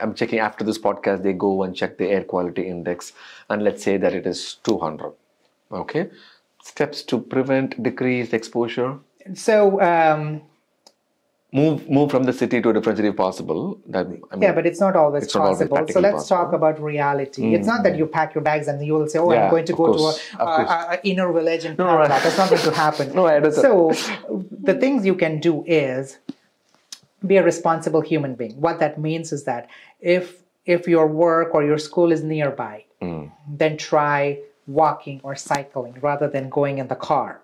I'm checking after this podcast, they go and check the air quality index, and let's say that it is 200. Okay, steps to prevent decreased exposure. So, um, Move move from the city to a different city if possible. That I mean, yeah, but it's not always It's not always possible. so let's talk about reality. It's not that mm-hmm. you pack your bags and you will say, "Oh, Yeah, I'm going to go course, to a, a, a uh, uh, inner village in No, Kerala." That's not going to happen. No, I understand. So, the things you can do is be a responsible human being. What that means is that if if your work or your school is nearby, Mm. then try walking or cycling rather than going in the car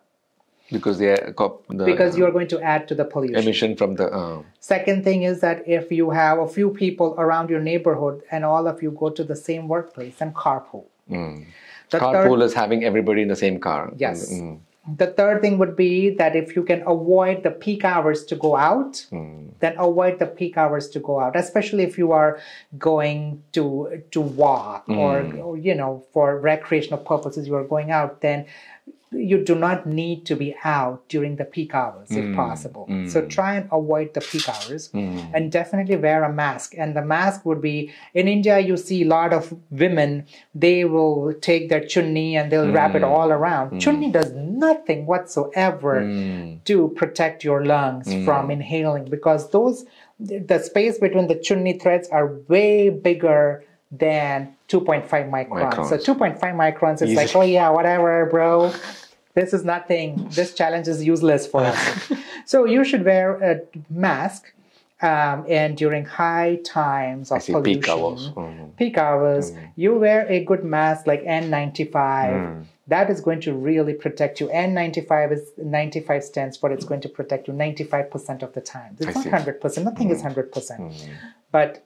because the, co- the because you're going to add to the pollution. emission from the uh, Second thing is that if you have a few people around your neighborhood and all of you go to the same workplace and carpool. mm. The carpool third, is having everybody in the same car. Yes. Mm, the third thing would be that if you can avoid the peak hours to go out, mm, then avoid the peak hours to go out, especially if you are going to to walk or, or you know for recreational purposes you are going out, then you do not need to be out during the peak hours if mm, possible. Mm. So try and avoid the peak hours mm. and definitely wear a mask. And the mask would be in India, you see a lot of women, they will take their chunni and they'll mm. wrap it all around. Chunni does nothing whatsoever Mm. to protect your lungs from inhaling because those the space between the chunni threads are way bigger than 2.5 microns. So 2.5 microns is Easy. like, oh yeah, whatever, bro. This is nothing. This challenge is useless for us. so you should wear a mask. Um, and during high times of pollution, peak hours. Mhm. peak hours, you wear a good mask like N95. That is going to really protect you. N95 is 95 stands for it's going to protect you 95% of the time. It's I not see. 100%. Nothing is 100%. But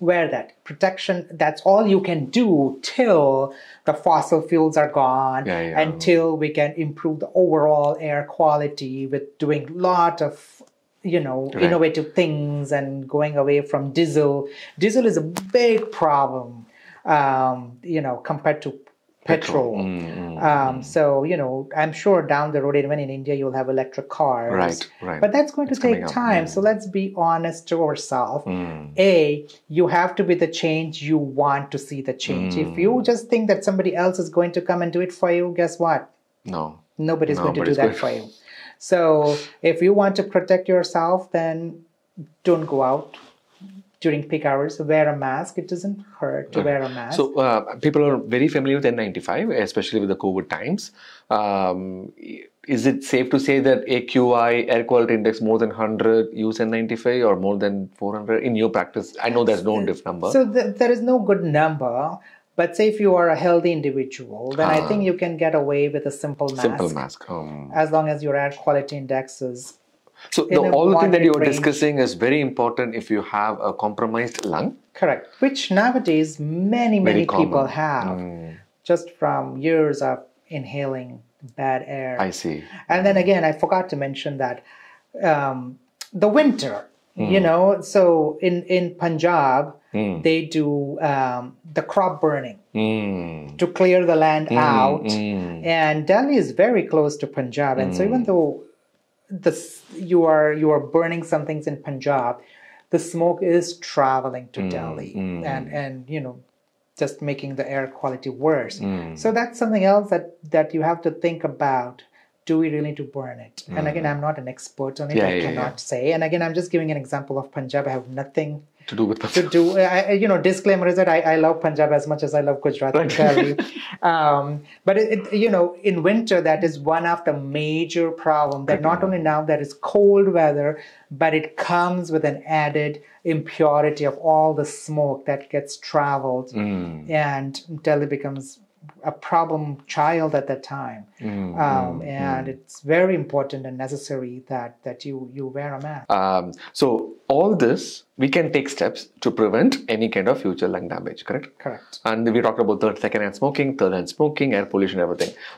wear that protection. That's all you can do till the fossil fuels are gone, Yeah, yeah. until we can improve the overall air quality with doing lot of you know Right. innovative things and going away from diesel. Diesel is a big problem, um, you know, compared to petrol. Mm, mm, Um, so you know, I'm sure down the road, even in India, you'll have electric cars. Right, right. But that's going to It's take time. mm. So let's be honest to ourselves. mm. A, you have to be the change you want to see the change. If you Mm. just think that somebody else is going to come and do it for you, guess what? No. Nobody's going to do that for you. So if you want to protect yourself, then don't go out during peak hours. Wear a mask. It doesn't hurt to wear a mask. So uh, people are very familiar with N95, especially with the COVID times. Um, is it safe to say that AQI, air quality index, more than 100 use N95 or more than 400 in your practice? I know there's no diff number. So th- there is no good number. But say if you are a healthy individual, then I Ah. think you can get away with a simple mask. Simple mask. Um, As long as your air quality index is so the, all the thing that you are discussing is very important if you have a compromised lung. correct, which nowadays many, many people have Mm, just from years of inhaling bad air. I see. And then again, I forgot to mention that um, the winter, Hmm. you know, so in, in Punjab, Mm. they do um, the crop burning Mm. to clear the land out. mm. And Delhi is very close to Punjab. And so even though this, you are you are burning some things in Punjab, the smoke is traveling to Delhi mm. and and you know just making the air quality worse. Mm. So that's something else that that you have to think about. Do we really need to burn it? And again, I'm not an expert on it. Mm. Yeah, I yeah, cannot say. And again, I'm just giving an example of Punjab. I have nothing To do with Punjab. to do. I, you know, disclaimer is that I, I love Punjab as much as I love Gujarat and Delhi. um, but it, it, you know, in winter, that is one of the major problem. That not only now that it's cold weather, but it comes with an added impurity of all the smoke that gets traveled, Mm. and Delhi becomes a problem child at that time. Mm, Um, and it's very important and necessary that that you you wear a mask. Um, so all this we can take steps to prevent any kind of future lung damage, correct? Correct. And we talked about third, second hand smoking, third hand smoking, air pollution, everything.